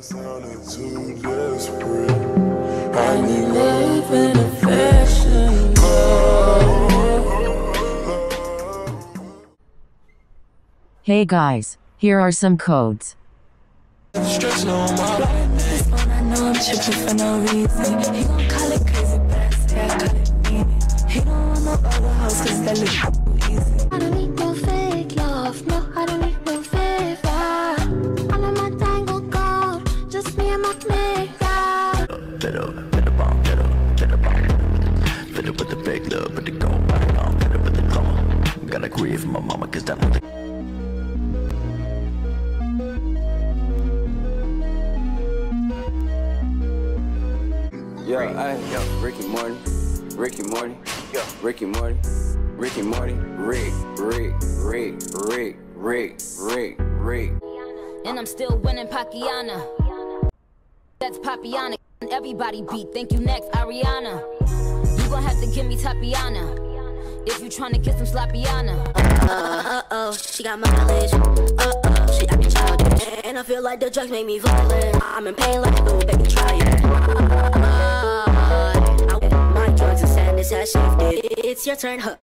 sounded too desperate. I need love and affection. Hey guys, here are some codes. Rick, Rick, Rick, Rick. And I'm still winning Pakiana. That's Papiana. Everybody beat. Thank you next, Ariana. You gon' have to give me Tapiana. If you tryna get some Slappiana. Uh oh, she got mileage. Uh oh, she acting childish. And I feel like the drugs make me violent. I'm in pain like a baby, try it. Uh, my drugs and sadness has shifted. It's your turn, huh?